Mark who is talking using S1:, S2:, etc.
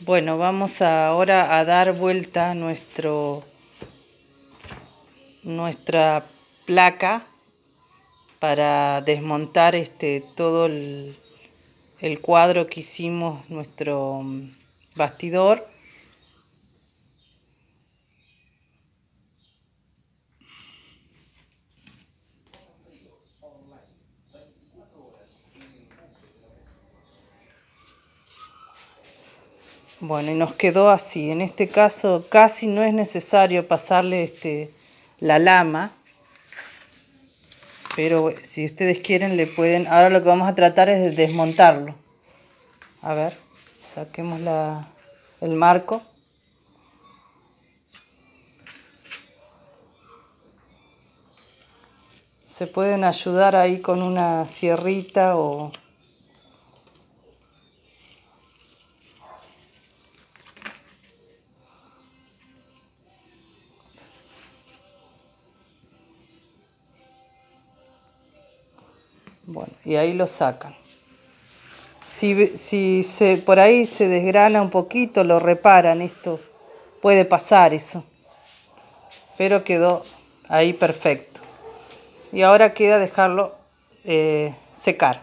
S1: Bueno, vamos ahora a dar vuelta nuestro nuestra placa para desmontar este todo el, el cuadro que hicimos nuestro mm, bastidor Bueno, y nos quedó así. En este caso casi no es necesario pasarle este, la lama. Pero si ustedes quieren le pueden... Ahora lo que vamos a tratar es de desmontarlo. A ver, saquemos el marco. Se pueden ayudar ahí con una sierrita o Bueno, y ahí lo sacan. Si, si se, por ahí se desgrana un poquito, lo reparan, esto puede pasar eso. Pero quedó ahí perfecto. Y ahora queda dejarlo eh, secar.